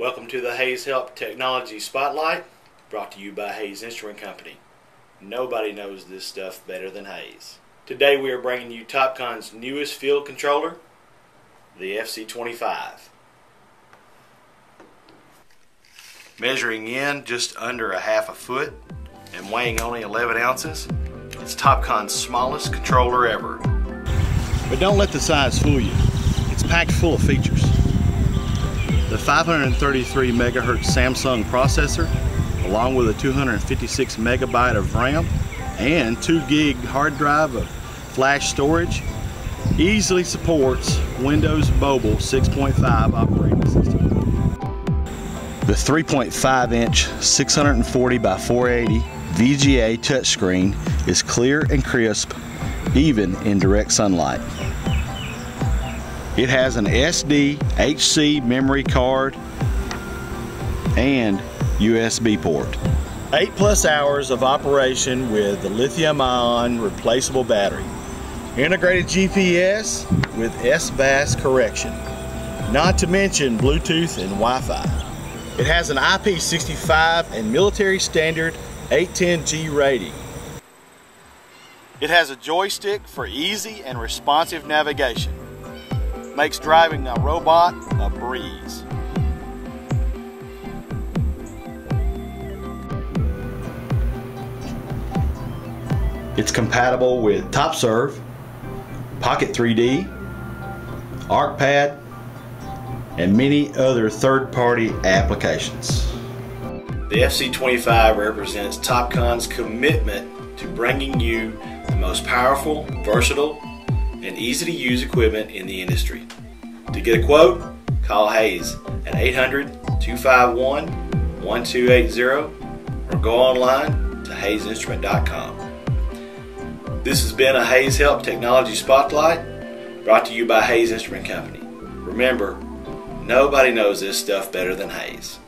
Welcome to the Hayes Help Technology Spotlight, brought to you by Hayes Instrument Company. Nobody knows this stuff better than Hayes. Today we are bringing you Topcon's newest field controller, the FC25. Measuring in just under a half a foot and weighing only 11 ounces, it's Topcon's smallest controller ever. But don't let the size fool you. It's packed full of features. The 533 megahertz Samsung processor, along with a 256 megabyte of RAM and 2 gig hard drive of flash storage, easily supports Windows Mobile 6.5 operating system. The 3.5 inch 640 by 480 VGA touchscreen is clear and crisp even in direct sunlight. It has an SD HC memory card and USB port. Eight plus hours of operation with the lithium ion replaceable battery. Integrated GPS with SBAS correction. Not to mention Bluetooth and Wi-Fi. It has an IP65 and military standard 810G rating. It has a joystick for easy and responsive navigation. Makes driving a robot a breeze. It's compatible with TopSURV, Pocket 3D, ArcPad, and many other third-party applications. The FC25 represents Topcon's commitment to bringing you the most powerful, versatile, and easy to use equipment in the industry. To get a quote, call Hayes at 800 251 1280 or go online to hayesinstrument.com. This has been a Hayes Help Technology Spotlight brought to you by Hayes Instrument Company. Remember, nobody knows this stuff better than Hayes.